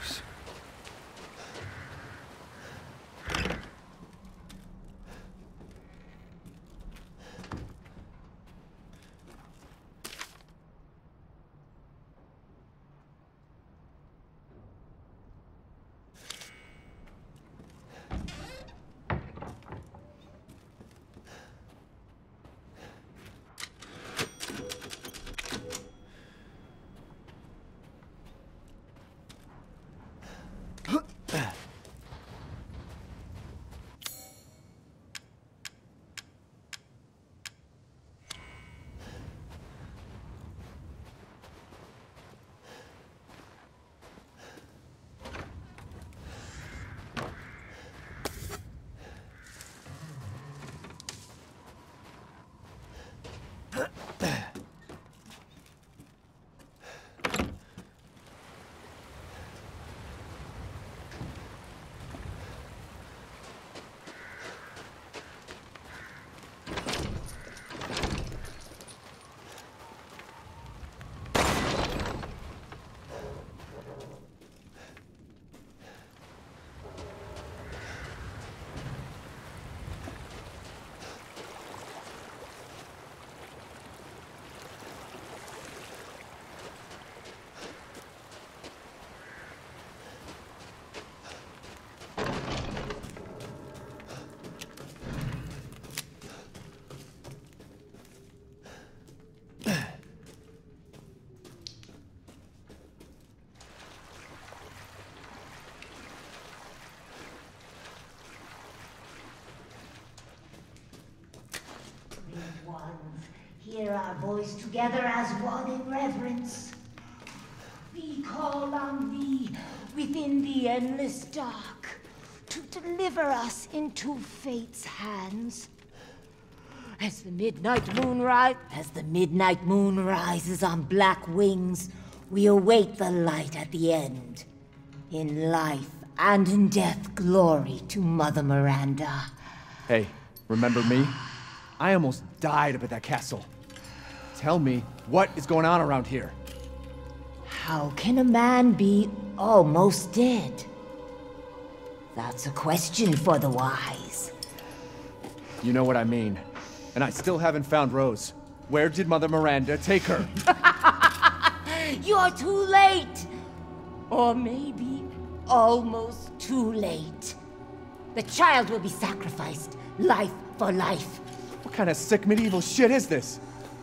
Rose. Great ones, hear our voice together as one in reverence. We call on thee within the endless dark to deliver us into fate's hands. As the midnight moon rise, as the midnight moon rises on black wings, we await the light at the end. In life and in death, glory to Mother Miranda. Hey, remember me? I almost died up at that castle. Tell me, what is going on around here? How can a man be almost dead? That's a question for the wise. You know what I mean. And I still haven't found Rose. Where did Mother Miranda take her? You're too late! Or maybe almost too late. The child will be sacrificed, life for life. what kind of sick medieval shit is this?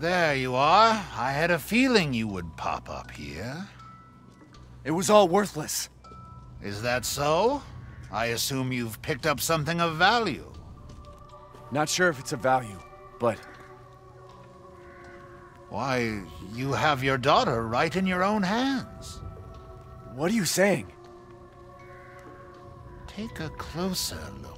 There you are. I had a feeling you would pop up here. It was all worthless. Is that so? I assume you've picked up something of value. Not sure if it's of value, but Why, you have your daughter right in your own hands. what are you saying? Take a closer look.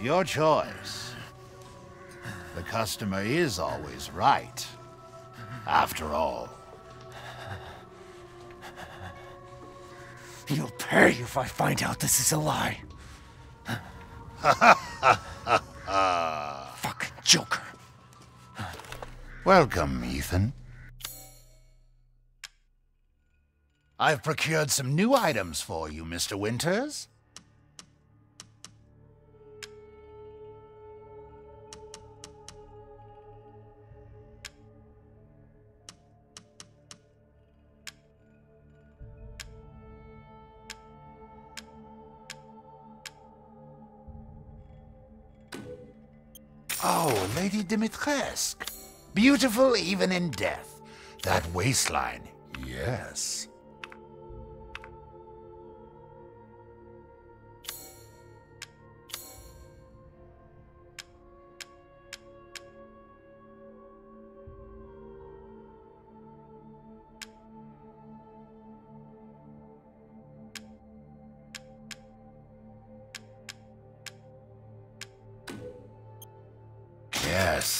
Your choice. The customer is always right. After all. He'll pay you if I find out this is a lie. Fucking Joker. Welcome, Ethan. I've procured some new items for you, Mr. Winters. Oh, Lady Dimitrescu. Beautiful even in death. That waistline, yes.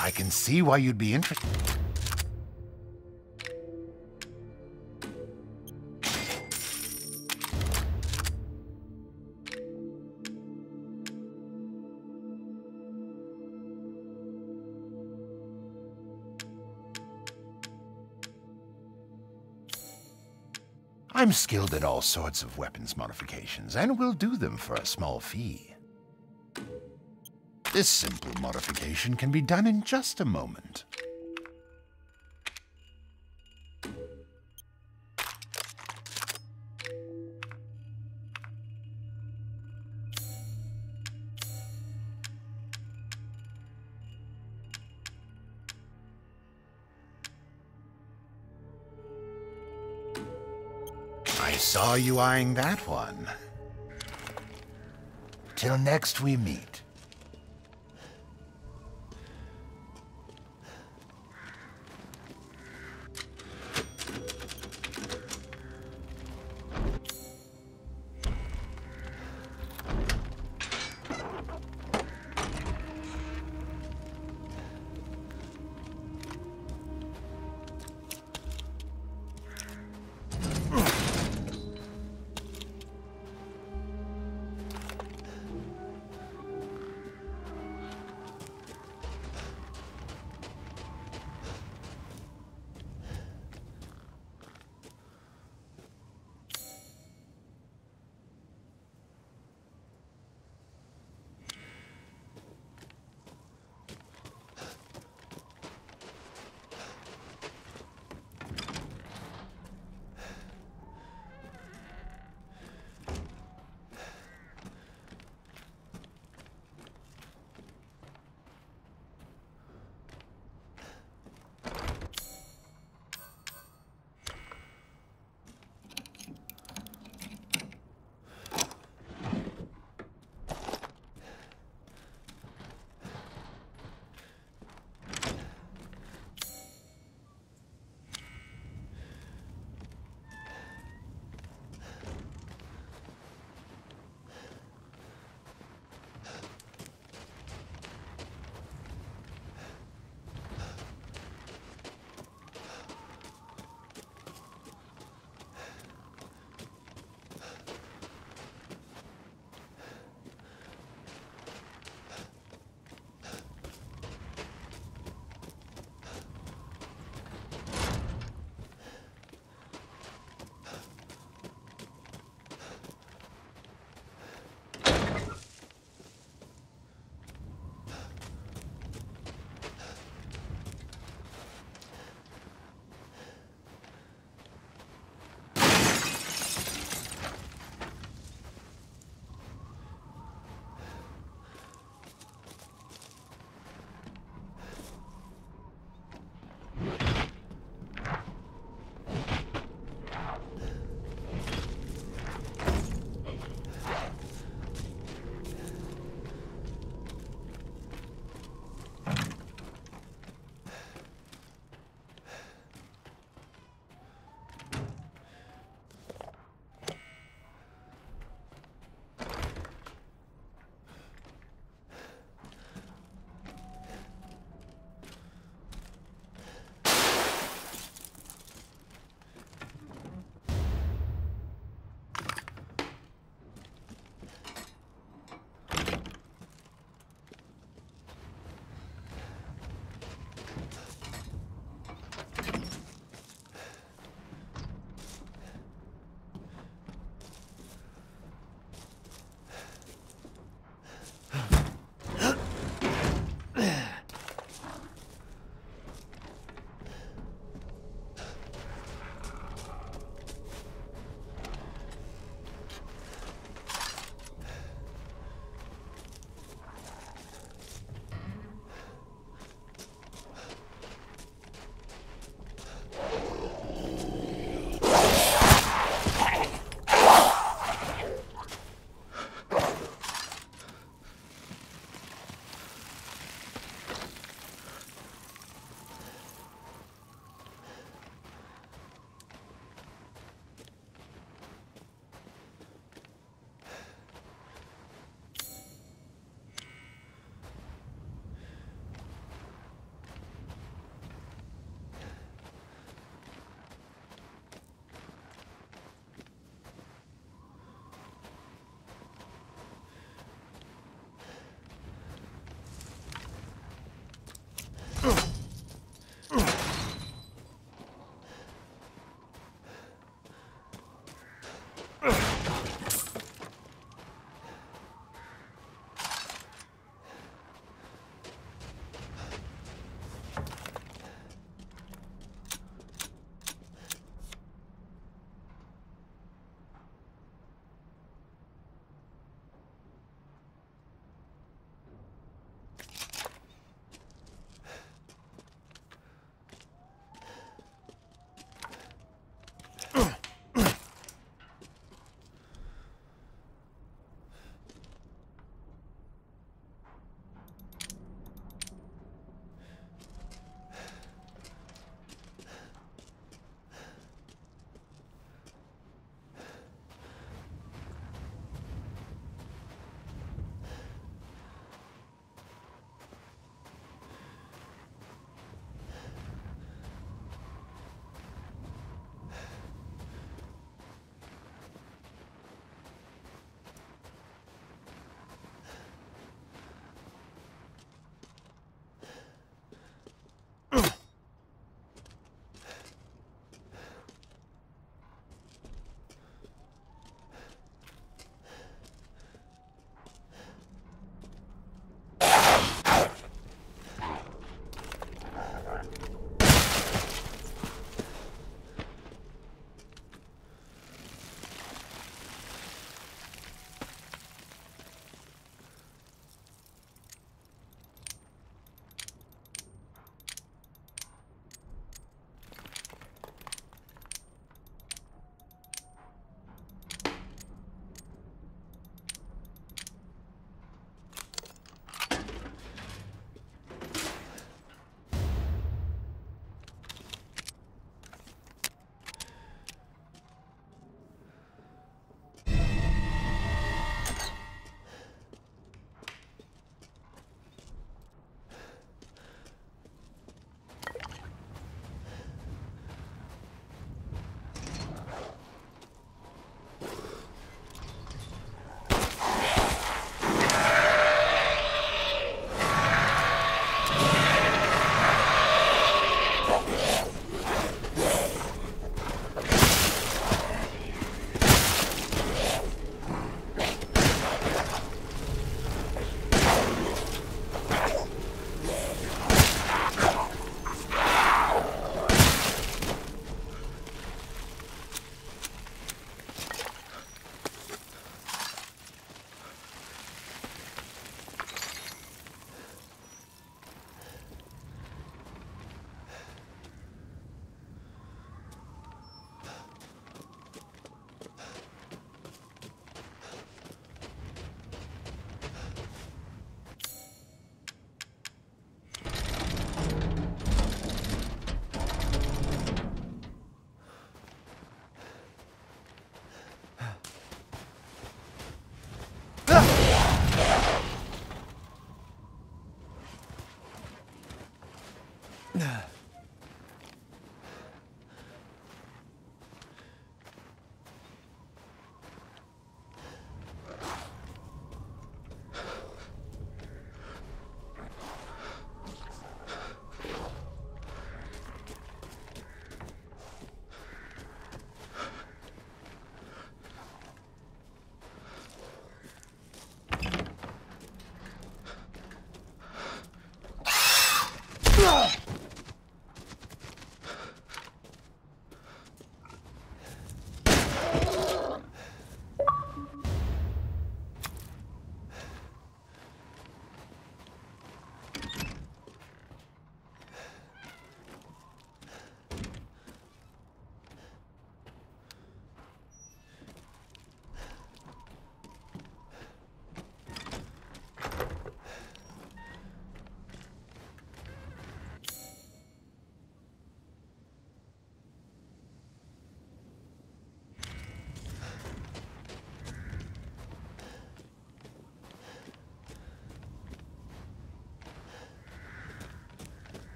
I can see why you'd be interested. I'm skilled at all sorts of weapons modifications, and will do them for a small fee. This simple modification can be done in just a moment. I saw you eyeing that one. Till next we meet.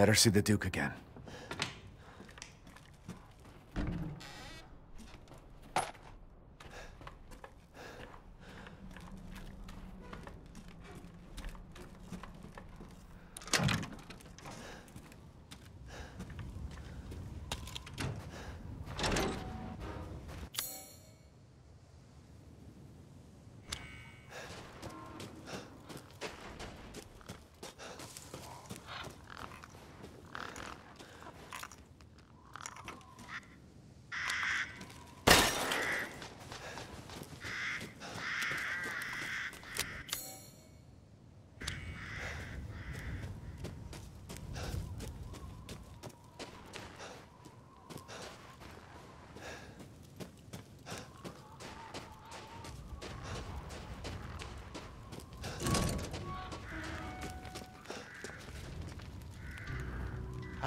Better see the Duke again.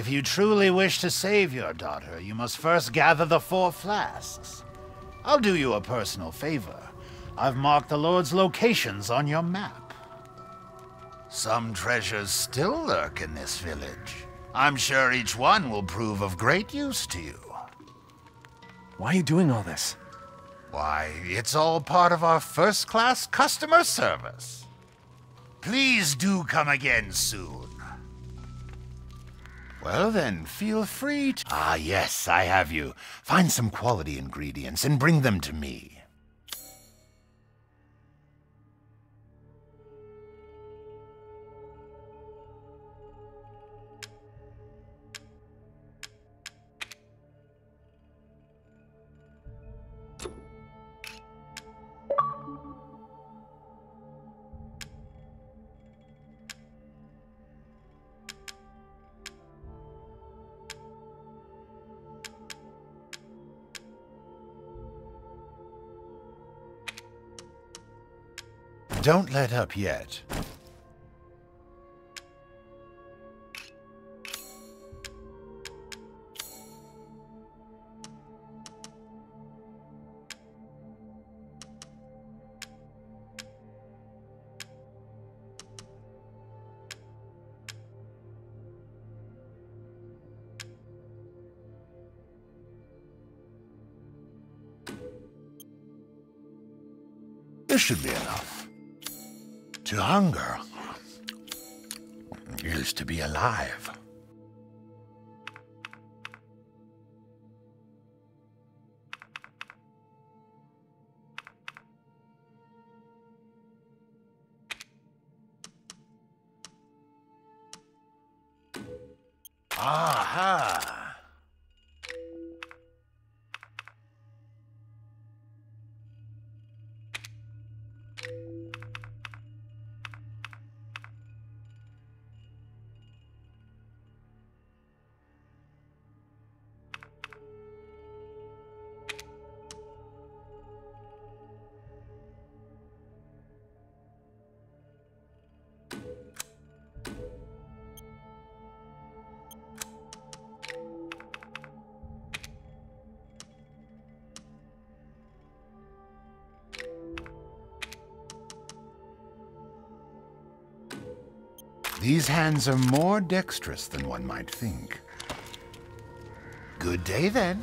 If you truly wish to save your daughter, you must first gather the four flasks. I'll do you a personal favor. I've marked the Lord's locations on your map. Some treasures still lurk in this village. I'm sure each one will prove of great use to you. Why are you doing all this? Why, it's all part of our first class customer service. Please do come again soon. Well then, feel free to... Ah, yes, I have you. Find some quality ingredients and bring them to me. Don't let up yet. This should be enough. To hunger is to be alive. Aha! These hands are more dexterous than one might think. Good day, then.